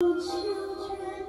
children,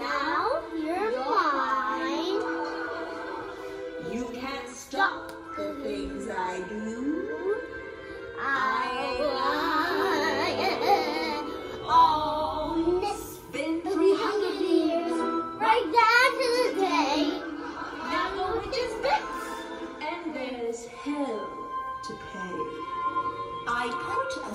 Now you're mine. You can't stop the things I do. I lie. Oh, it's been 300 years. Right down to the day. Now. And there's hell to pay. I put a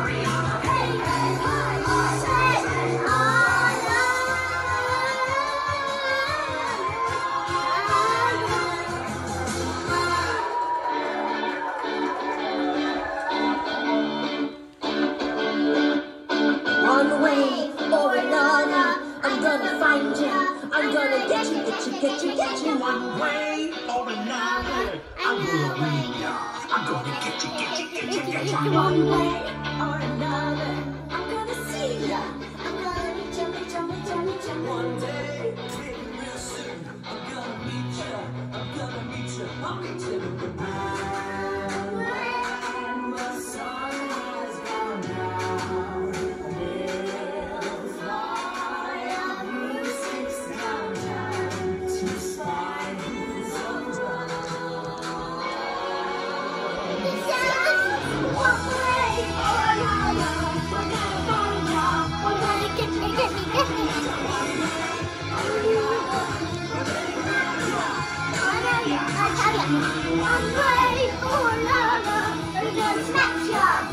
I'm gonna get you, get you, get you, get you one way or another. I'm gonna win, ya. I'm gonna get you, get you, get you, get you one way or another. One way you. I'm brave or lover, just.